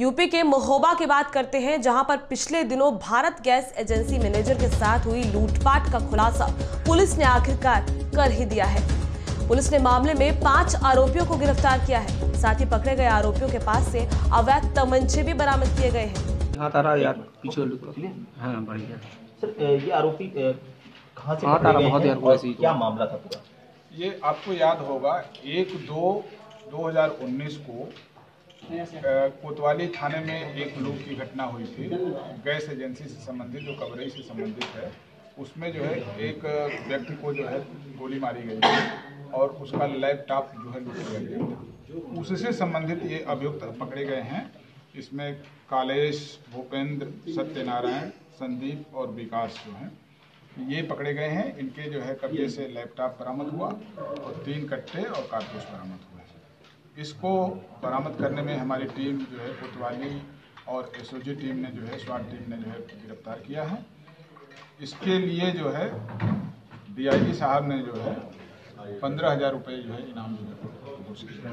UP के महोबा की बात करते हैं जहाँ पर पिछले दिनों भारत गैस एजेंसी मैनेजर के साथ हुई लूटपाट का खुलासा पुलिस ने आखिरकार कर ही दिया है। पुलिस ने मामले में पाँच आरोपियों को गिरफ़्तार किया है। साथ ही पकड़े गए आरोपियों के पास से अवैध तमंचे भी बरामद किए गए हैं। हाँ तारा यार पीछे लुक बढ़िया। सर ये आरोपी कहाँ से पकड़े तारा गए बहुत यार और वैसे ही क्या मामला था पूरा? ये आपको याद होगा एक दो 2019 को कोतवाली थाने में एक लूट की घटना हुई थी। गैस एजेंसी से संबंधित, जो कवरेज से संबंधित है, उसमें जो है एक व्यक्ति को जो है गोली मारी गई और उसका लैपटॉप जो है लूट लिया गया उससे संबंधित ये अभियुक्त पकड़े गए हैं। इसमें कालेश, भूपेंद्र, सत्यनारायण, संदीप और विकास जो हैं, ये पकड़े गए हैं। इनके जो है कब्जे से लैपटॉप बरामद हुआ और तीन कट्टे और कारतूस बरामद हुए। इसको बरामद करने में हमारी टीम जो है कोतवाली और एसओजी टीम ने जो है, स्वाट टीम ने जो है गिरफ़्तार किया है इसके लिए जो है, डीआईजी साहब ने जो है, पंद्रह हज़ार रुपये जो है इनाम जो है, घोषित किया।